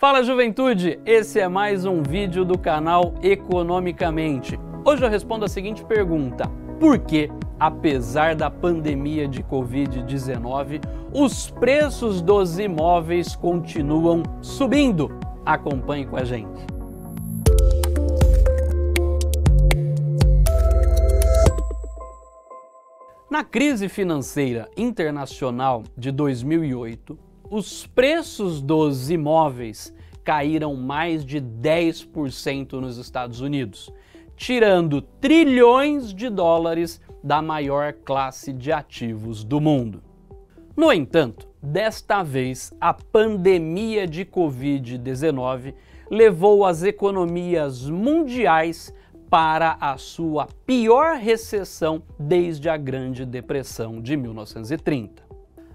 Fala juventude, esse é mais um vídeo do canal Economicamente. Hoje eu respondo a seguinte pergunta: por que, apesar da pandemia de Covid-19, os preços dos imóveis continuam subindo? Acompanhe com a gente. Na crise financeira internacional de 2008, os preços dos imóveis caíram mais de 10% nos Estados Unidos, tirando trilhões de dólares da maior classe de ativos do mundo. No entanto, desta vez a pandemia de Covid-19 levou as economias mundiais para a sua pior recessão desde a Grande Depressão de 1930.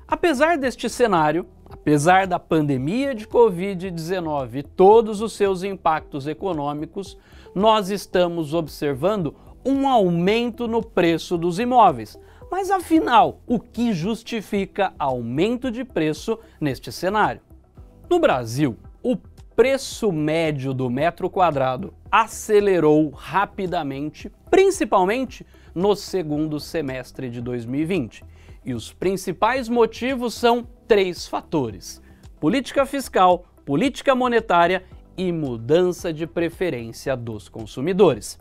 Apesar deste cenário, apesar da pandemia de Covid-19 e todos os seus impactos econômicos, nós estamos observando um aumento no preço dos imóveis. Mas afinal, o que justifica aumento de preço neste cenário? No Brasil, o preço médio do metro quadrado acelerou rapidamente, principalmente no segundo semestre de 2020 e os principais motivos são três fatores: política fiscal, política monetária e mudança de preferência dos consumidores.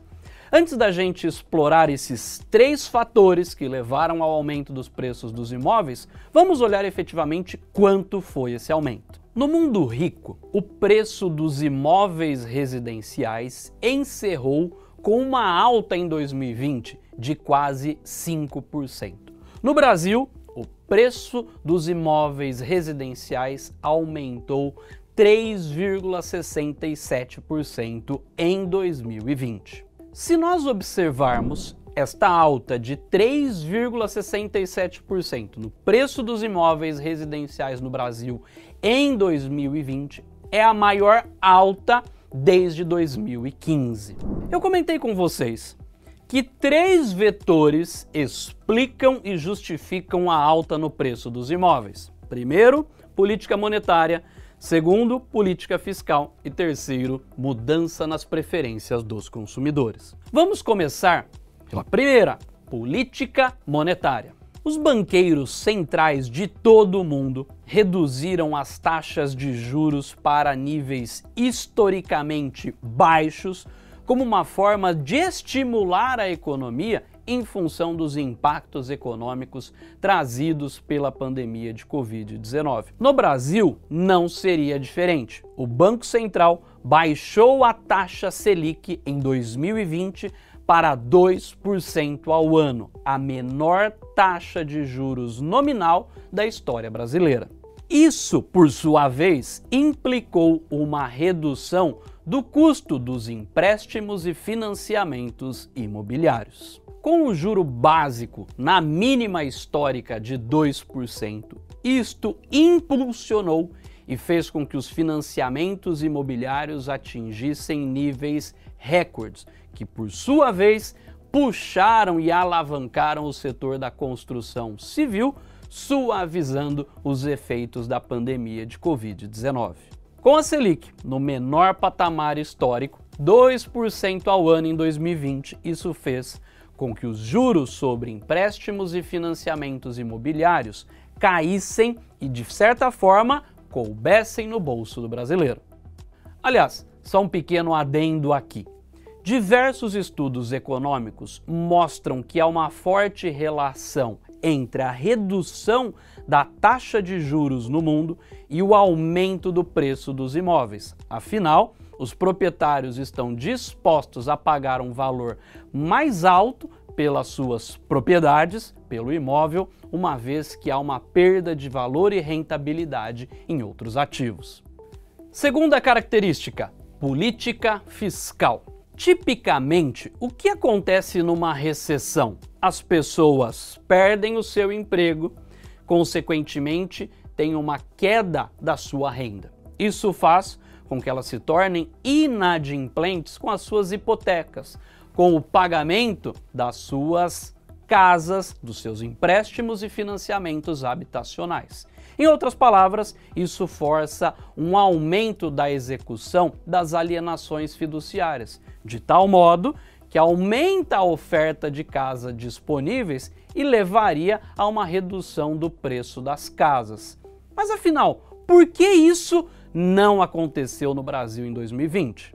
Antes da gente explorar esses três fatores que levaram ao aumento dos preços dos imóveis, vamos olhar efetivamente quanto foi esse aumento. No mundo rico, o preço dos imóveis residenciais encerrou com uma alta em 2020 de quase 5%. No Brasil, o preço dos imóveis residenciais aumentou 3,67% em 2020. Se nós observarmos esta alta de 3,67% no preço dos imóveis residenciais no Brasil em 2020, é a maior alta desde 2015. Eu comentei com vocês que três vetores explicam e justificam a alta no preço dos imóveis. Primeiro, política monetária. Segundo, política fiscal. E terceiro, mudança nas preferências dos consumidores. Vamos começar pela primeira, política monetária. Os banqueiros centrais de todo o mundo reduziram as taxas de juros para níveis historicamente baixos como uma forma de estimular a economia em função dos impactos econômicos trazidos pela pandemia de Covid-19. No Brasil, não seria diferente. O Banco Central baixou a taxa Selic em 2020 para 2% ao ano, a menor taxa de juros nominal da história brasileira. Isso, por sua vez, implicou uma redução do custo dos empréstimos e financiamentos imobiliários. Com o juro básico na mínima histórica de 2%, isto impulsionou e fez com que os financiamentos imobiliários atingissem níveis recordes, que por sua vez puxaram e alavancaram o setor da construção civil, suavizando os efeitos da pandemia de Covid-19. Com a Selic no menor patamar histórico, 2% ao ano em 2020, isso fez com que os juros sobre empréstimos e financiamentos imobiliários caíssem e, de certa forma, coubessem no bolso do brasileiro. Aliás, só um pequeno adendo aqui. Diversos estudos econômicos mostram que há uma forte relação entre a redução da taxa de juros no mundo e o aumento do preço dos imóveis. Afinal, os proprietários estão dispostos a pagar um valor mais alto pelas suas propriedades, pelo imóvel, uma vez que há uma perda de valor e rentabilidade em outros ativos. Segunda característica: política fiscal. Tipicamente, o que acontece numa recessão? As pessoas perdem o seu emprego, consequentemente, tem uma queda da sua renda. Isso faz com que elas se tornem inadimplentes com as suas hipotecas, com o pagamento das suas casas, dos seus empréstimos e financiamentos habitacionais. Em outras palavras, isso força um aumento da execução das alienações fiduciárias, de tal modo que aumenta a oferta de casas disponíveis e levaria a uma redução do preço das casas. Mas afinal, por que isso não aconteceu no Brasil em 2020?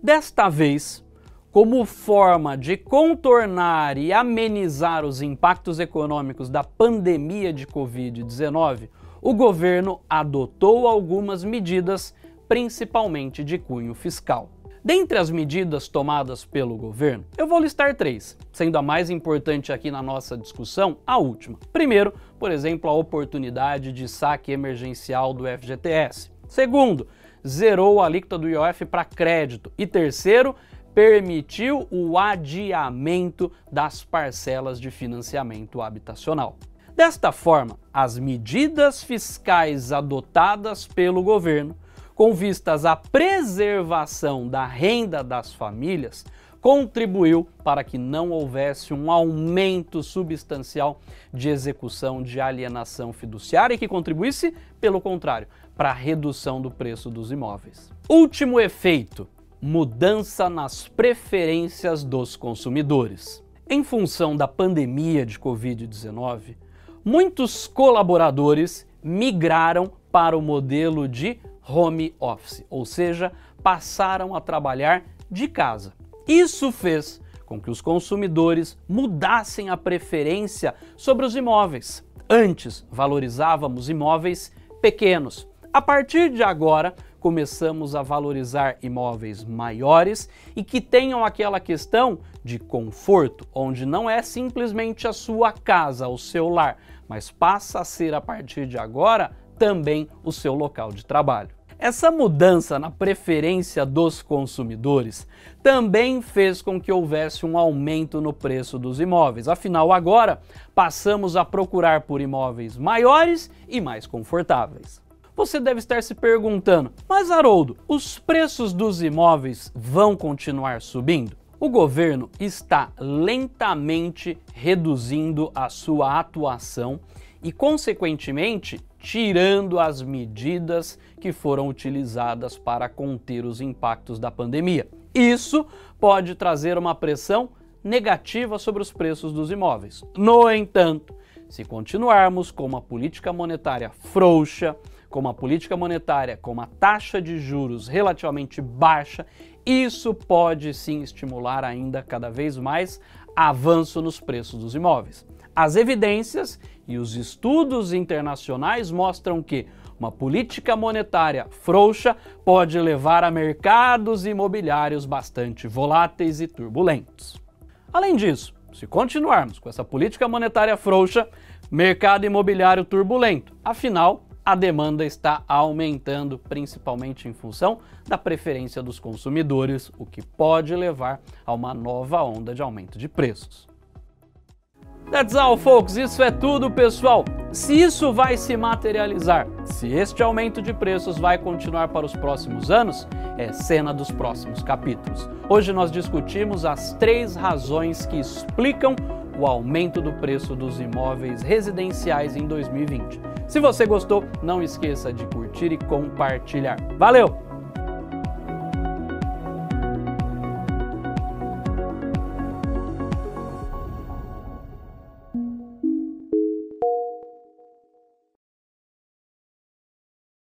Desta vez, como forma de contornar e amenizar os impactos econômicos da pandemia de Covid-19, o governo adotou algumas medidas, principalmente de cunho fiscal. Dentre as medidas tomadas pelo governo, eu vou listar três, sendo a mais importante aqui na nossa discussão a última. Primeiro, por exemplo, a oportunidade de saque emergencial do FGTS. Segundo, zerou a alíquota do IOF para crédito. E terceiro, permitiu o adiamento das parcelas de financiamento habitacional. Desta forma, as medidas fiscais adotadas pelo governo com vistas à preservação da renda das famílias, contribuiu para que não houvesse um aumento substancial de execução de alienação fiduciária e que contribuísse, pelo contrário, para a redução do preço dos imóveis. Último efeito: mudança nas preferências dos consumidores. Em função da pandemia de Covid-19, muitos colaboradores migraram para o modelo de home office, ou seja, passaram a trabalhar de casa. Isso fez com que os consumidores mudassem a preferência sobre os imóveis. Antes valorizávamos imóveis pequenos. A partir de agora, começamos a valorizar imóveis maiores e que tenham aquela questão de conforto, onde não é simplesmente a sua casa, o seu lar, mas passa a ser a partir de agora também o seu local de trabalho. Essa mudança na preferência dos consumidores também fez com que houvesse um aumento no preço dos imóveis. Afinal, agora passamos a procurar por imóveis maiores e mais confortáveis. Você deve estar se perguntando, mas Haroldo, os preços dos imóveis vão continuar subindo? O governo está lentamente reduzindo a sua atuação e, consequentemente, tirando as medidas que foram utilizadas para conter os impactos da pandemia. Isso pode trazer uma pressão negativa sobre os preços dos imóveis. No entanto, se continuarmos com uma política monetária frouxa, com uma política monetária com uma taxa de juros relativamente baixa, isso pode sim estimular ainda cada vez mais avanço nos preços dos imóveis. As evidências e os estudos internacionais mostram que uma política monetária frouxa pode levar a mercados imobiliários bastante voláteis e turbulentos. Além disso, se continuarmos com essa política monetária frouxa, mercado imobiliário turbulento, afinal, a demanda está aumentando, principalmente em função da preferência dos consumidores, o que pode levar a uma nova onda de aumento de preços. That's all, folks. Isso é tudo, pessoal. Se isso vai se materializar, se este aumento de preços vai continuar para os próximos anos, é cena dos próximos capítulos. Hoje nós discutimos as três razões que explicam o aumento do preço dos imóveis residenciais em 2020. Se você gostou, não esqueça de curtir e compartilhar. Valeu!